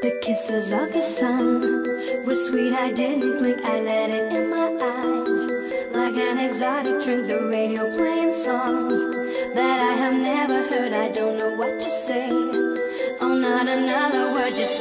The kisses of the sun were sweet. I didn't blink, I let it in my eyes. Like an exotic drink, the radio playing songs that I have never heard. I don't know what to say. Oh, not another word, just